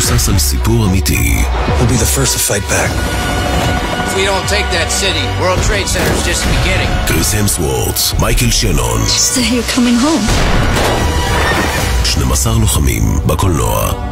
מבוסס על סיפור אמיתי. We'll be the first to fight back. If we don't take that city, World Trade Center is just the beginning. קריס המסוורטס, מייקל שנון, Say you're coming home. 12 לוחמים בקולנוע.